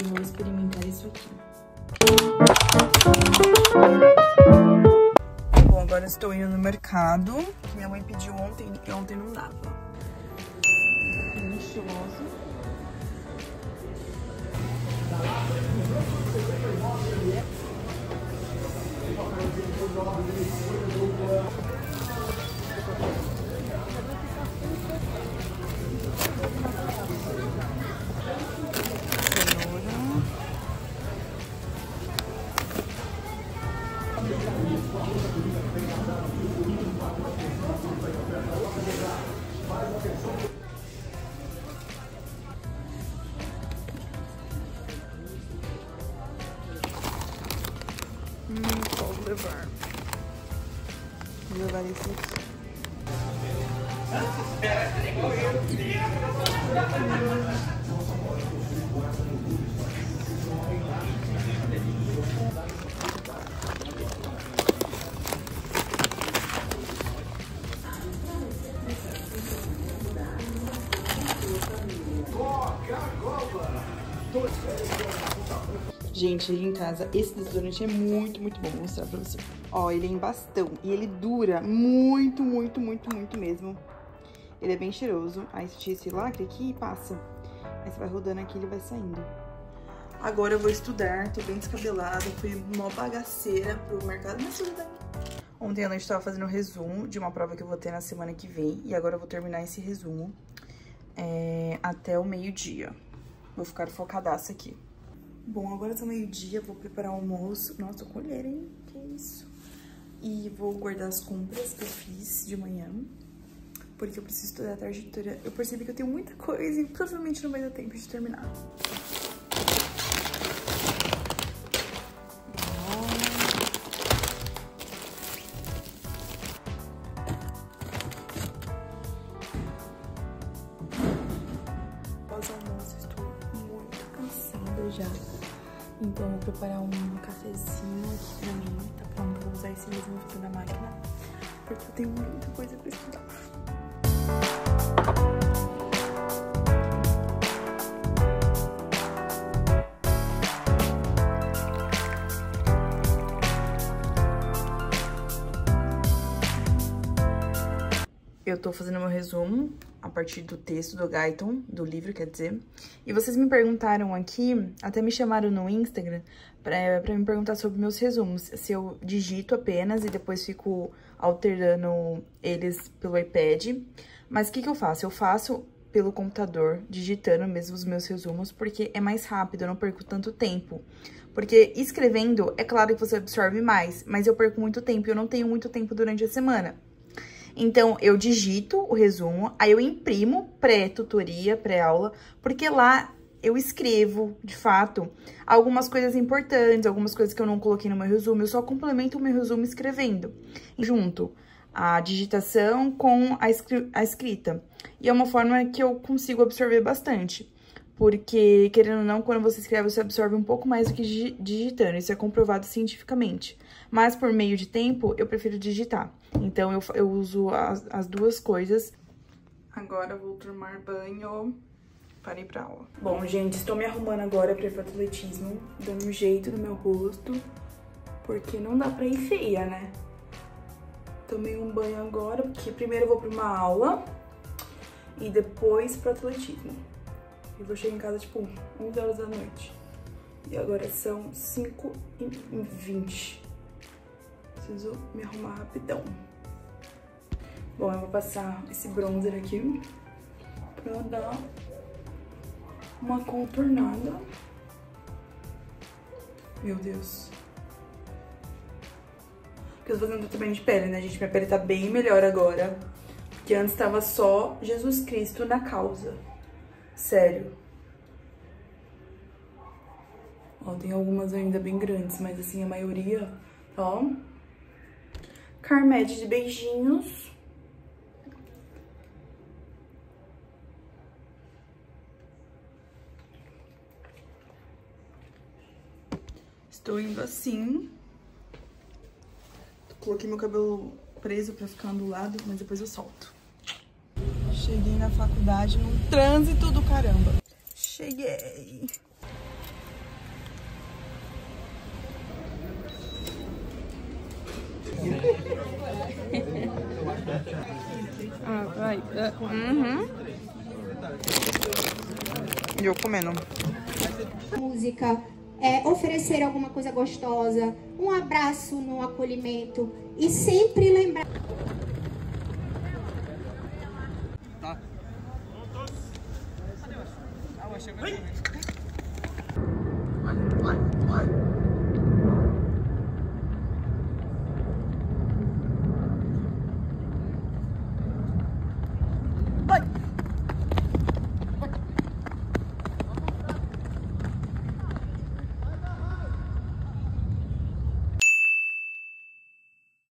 E vou experimentar isso aqui. Bom, agora estou indo no mercado, que minha mãe pediu ontem e ontem não dava. Hum, vou levar? Vou levar esse aqui. Gente, cheguei em casa. Esse desodorante é muito, muito bom. Vou mostrar pra você. Ó, ele é em bastão. E ele dura muito, muito, muito, muito mesmo. Ele é bem cheiroso. Aí você tira esse lacre aqui e passa. Aí você vai rodando aqui e ele vai saindo. Agora eu vou estudar. Tô bem descabelada. Fui mó bagaceira pro mercado. Mas tudo bem. Ontem à noite eu tava fazendo um resumo de uma prova que eu vou ter na semana que vem. E agora eu vou terminar esse resumo é, até o meio-dia. Vou ficar focadaça aqui. Bom, agora são meio-dia, vou preparar o almoço. Nossa, olheira, hein? Que isso? E vou guardar as compras que eu fiz de manhã. Porque eu preciso estudar a tarde toda. Eu percebi que eu tenho muita coisa e provavelmente não vai dar tempo de terminar. Já. Então, vou preparar um cafezinho aqui pra mim, tá pronto? Vou usar esse mesmo aqui na máquina, porque eu tenho muita coisa pra estudar. Eu tô fazendo meu resumo a partir do texto do Guyton, do livro, quer dizer. E vocês me perguntaram aqui, até me chamaram no Instagram, pra, pra me perguntar sobre meus resumos. Se eu digito apenas e depois fico alternando eles pelo iPad. Mas o que que eu faço? Eu faço pelo computador, digitando mesmo os meus resumos, porque é mais rápido, eu não perco tanto tempo. Porque escrevendo, é claro que você absorve mais, mas eu perco muito tempo eu não tenho muito tempo durante a semana. Então, eu digito o resumo, aí eu imprimo pré-tutoria, pré-aula, porque lá eu escrevo, de fato, algumas coisas importantes, algumas coisas que eu não coloquei no meu resumo, eu só complemento o meu resumo escrevendo, junto a digitação com a, a escrita. E é uma forma que eu consigo absorver bastante. Porque, querendo ou não, quando você escreve, você absorve um pouco mais do que digi digitando. Isso é comprovado cientificamente. Mas, por meio de tempo, eu prefiro digitar. Então, eu, eu uso as, as duas coisas. Agora, vou tomar banho para ir pra aula. Bom, gente, estou me arrumando agora para ir pro atletismo. Dando um jeito no meu rosto. Porque não dá pra ir feia, né? Tomei um banho agora, porque primeiro eu vou pra uma aula. E depois pro atletismo. E vou chegar em casa, tipo, 11 horas da noite. E agora são 5 e 20. Preciso me arrumar rapidão. Bom, eu vou passar esse bronzer aqui pra dar uma contornada. Meu Deus. Porque eu tô fazendo tratamento de pele, né, gente? Minha pele tá bem melhor agora. Porque antes tava só Jesus Cristo na causa. Sério. Ó, tem algumas ainda bem grandes, mas assim, a maioria, ó. Carmed de beijinhos. Estou indo assim. Coloquei meu cabelo preso pra ficar do lado, mas depois eu solto. Cheguei na faculdade num trânsito do caramba. Cheguei. ah, vai. Uhum. E eu comendo. Música, é, oferecer alguma coisa gostosa, um abraço no acolhimento e sempre lembrar. Vai!